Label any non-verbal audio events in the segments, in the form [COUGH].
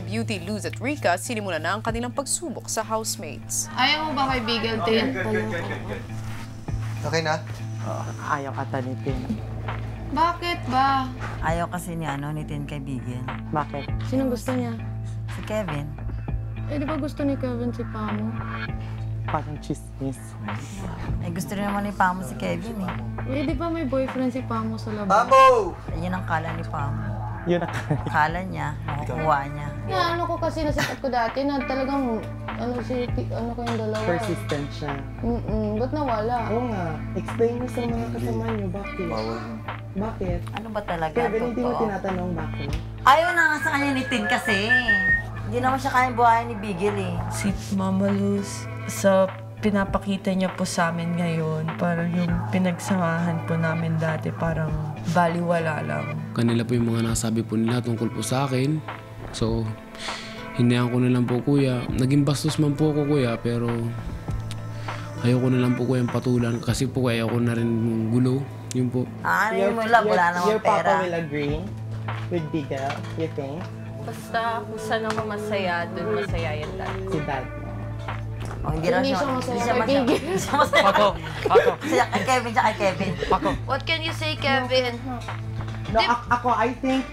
Beauty, Luz at Rika, sinimula na ang kanilang pagsubok sa housemates. Ayaw mo ba kay Bigel, Tin? Okay na? Ayaw ka tanitin. Bakit ba? Ayaw kasi ni ano, ni Tin kaibigan. Bakit? Sinong gusto niya? Si Kevin. Eh, di ba gusto ni Kevin si Pamo? Parang chismis. Eh, gusto rin naman ni Pamo si Kevin eh. Eh, di ba may boyfriend si Pamo sa labas? Pamo! Ayun ang kala ni Pamo. Yun ang Kala niya, nakukuha niya. Na ano ko kasi nasikat ko dati na talagang ano si ano kayong dalawa. persistent siya. Mm-mm, ba't nawala? Oo nga. Explain mo sa mga kasama niyo bakit. Bakit? Ano ba talaga? Kevin, hindi mo tinatanong bakit. Ayaw na nga sa kanya ni Tin kasi. Hindi naman siya kayang buhayin ni Bigel eh. si Mama Luz sa pinapakita niya po sa amin ngayon, parang yung pinagsamahan po namin dati, parang baliwala lang. Kanila po yung mga nasabi po nila tungkol po sa akin. So, hinayaan ko na lang po kuya. Naging bastos man po ako kuya, pero ayoko na lang po kuya patulan kasi po ayoko na rin yung gulo. Yun po. Ah, ano yung mo love? Wala your namang pera. papa will agree with Bigel, you think? Basta kung saan ako masaya, dun masaya yan dad. Si dad. Oh, hindi raw siya, hindi siya masaya. Hindi siya masaya. Pako, pako. Siya [LAUGHS] kay Kevin, siya kay Kevin. What can you say, Kevin? No, ako, I think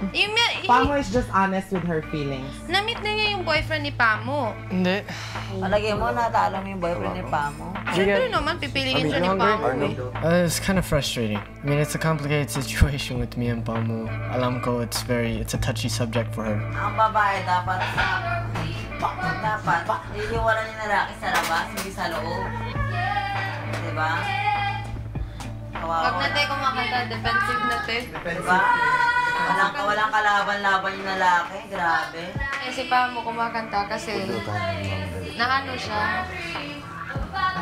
Pamo is just honest with her feelings. na-meet na niya yung boyfriend ni Pamo. Hindi. Palagay mo, natalo mo yung boyfriend ni Pamo. Siyempre naman, pipiliin siya ni Pamo eh. Uh, it's kind of frustrating. I mean, it's a complicated [LAUGHS] situation with me and Pamu. Alam ko, it's very, it's a touchy subject for her. Ang babae dapat dapat iniwalan ni lalaki sa labas, hindi sa loob. Diba? Kawawa. Wag na tayo kumakanta, defensive na tayo. Diba? Walang, walang kalaban-laban yung lalaki. Grabe. Eh, si Pamo kumakanta kasi na ano siya.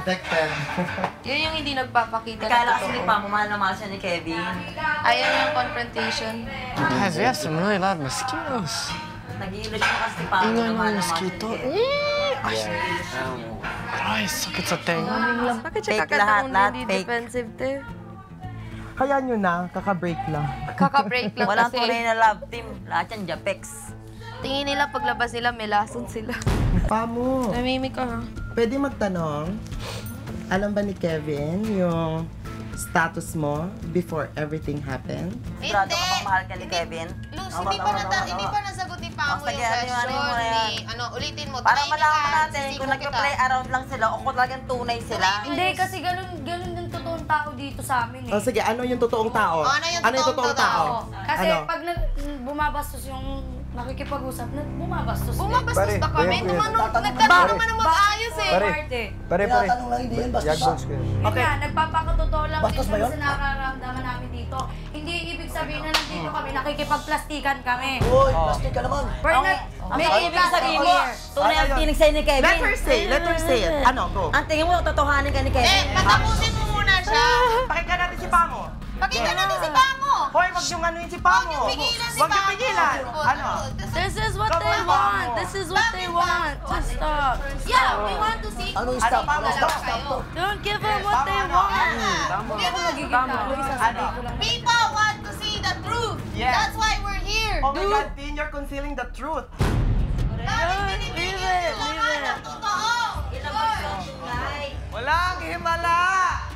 Affected. [LAUGHS] Yun yung hindi nagpapakita Kala na kasi ni. Pamo, mahal na mahal siya ni Kevin. Ayaw yung confrontation. Guys, we have some really loud mosquitoes. Nag-iilos mo kasi na ng siya ni mosquito. Kevin. Ay, sakit sa tenga. Bakit siya lahat hindi defensive, te? Kaya nyo na, kaka-break lang. Kaka-break lang [LAUGHS] Walang kasi. tunay na love team. Lahat yan, Japex. Tingin nila paglabas nila, may lason sila. Pamo, Namimik ka ha? pwede magtanong, alam ba ni Kevin yung status mo before everything happened? Sigurado ka bang mahal ka ni Kevin? Luz, hindi pa, nata, hindi pa nasagot ni Basta yung ano question ni, ano, ulitin mo. Para malaman natin kung nagpa-play around lang sila o kung talagang tunay sila. Hindi, kasi ganun, ganun yung totoong tao dito sa amin eh. O sige, ano yung totoong tao? Oh, ano yung totoong tao? tao? Kasi Ano? pag nag, bumabastos yung nakikipag-usap, na, bumabastos din. Bumabastos na kami. Nagtanong naman ng mag-ayos eh. Pare. Pare, pare. Tinatanong lang hindi yan, bastos ko. Yun nagpapakatotoo lang Bastos din sa nararamdaman namin dito. Hindi ibig sabihin na nandito kami, nakikipagplastikan kami. Uy, plastic ka naman. Ang, ang may ibig sabihin mo, tunay ang tinig sa'yo ni Kevin. Let her say, let her say [LAUGHS] it. Ano, go. Ang tingin mo, totohanin ka ni Eh, Kevin. patapusin mo muna siya. [LAUGHS] Pakinggan natin si Pamo. Pakinggan natin si Pamo. Hoy, wag yung anuin si Pamo. Huwag yung pigilan si Wag yung Pamo. pigilan. Ano? This is what they want. This is what they want. Just stop. Yeah, we want to see Anong Ano, stop? Anong stop? Stop to. Don't give them what they want. Ano? People want to see the truth. Yes. That's why we're here. Oh my God, Dean, you're concealing the truth. Bakit pinipigil leave it, sila leave nga it. ng totoo? Walang himala!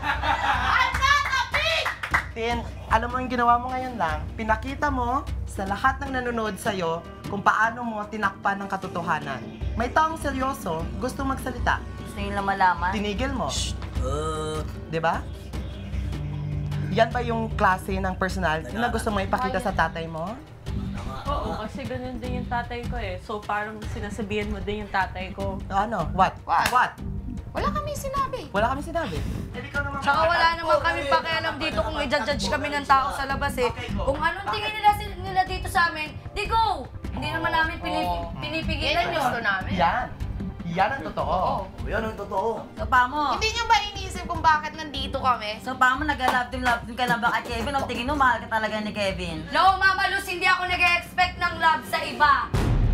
I'm not a pig! Tin, alam mo yung ginawa mo ngayon lang, pinakita mo sa lahat ng nanonood sa'yo kung paano mo tinakpan ng katotohanan. May taong seryoso, gusto magsalita. Gusto lang malaman. Tinigil mo. Di ba? Yan ba yung klase ng personality na gusto mo ipakita sa tatay mo? Oo, kasi ganun din yung tatay ko eh. So parang sinasabihan mo din yung tatay ko. Ano? What? What? What? Wala kami sinabi. Wala kami sinabi. Tsaka wala naman kami pakialam dito kung i-judge kami ng tao sa labas eh. Kung anong tingin nila, nila dito sa amin, di go! Hindi naman namin pinip- pinipigilan Yan yun. gusto namin. Yan. Yan ang totoo. Yan ang totoo. So, Pamo. Hindi nyo ba iniisip kung bakit nandito kami? So, Pamo, nag-love team, love team ka na ba kay Kevin? O tingin mo, mahal ka talaga ni Kevin? No, Mama Luz, hindi ako nag-expect ng love sa iba.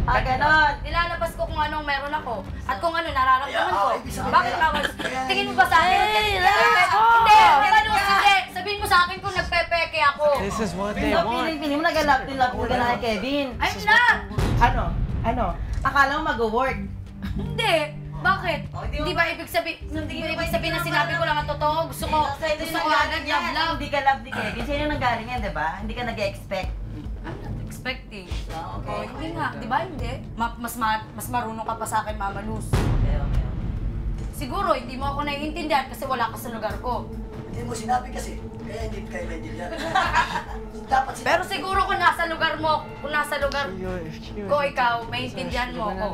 Ah, ganon. Nilalabas ko kung anong meron ako at kung ano nararamdaman ko. Bakit Mama Luz? Tingin mo ba sa akin? Hindi, Mama Luz, hindi. Sabihin mo sa akin kung nagpepeke ako. This is what they want. feeling mo, nag-love team, love team ka na kay Kevin. I'm not! Ano? Ano? Akala mo mag-work. Hindi. Bakit? Hindi ba ibig sabihin, hindi ba ibig sabihin na sinabi ko lang ang totoo? Gusto ko, gusto ko agad love love. Hindi ka love ni Kevin. Sa'yo nang nanggaling yan, di ba? Hindi ka nag-expect. Expecting. Oh, hindi nga, di ba hindi? Ma- mas, ma- mas marunong ka pa sa akin, Mama Luz. Okay, okay. Siguro, hindi mo ako naiintindihan kasi wala ka sa lugar ko. Hindi mo sinabi kasi. Kaya hindi kayo maintindihan. [LAUGHS] Dapat sinabi. Pero siguro kung nasa lugar mo, kung nasa lugar ko ikaw, maintindihan mo ako.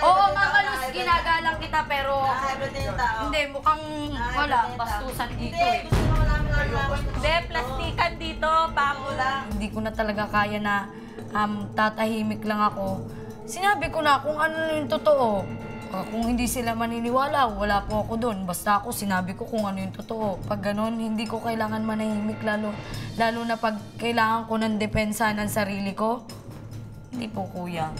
Oo, Mama Luz, ginagalang kita pero hindi, mukhang wala, bastusan dito eh. Hindi, plastikan dito, pamo lang. Hindi ko na talaga kaya na um, tatahimik lang ako. Sinabi ko na kung ano yung totoo. Ah, kung hindi sila maniniwala, wala po ako doon. Basta ako, sinabi ko kung ano yung totoo. Pag ganun, hindi ko kailangan manahimik lalo. Lalo na pag kailangan ko ng depensa ng sarili ko. Hindi po, kuya.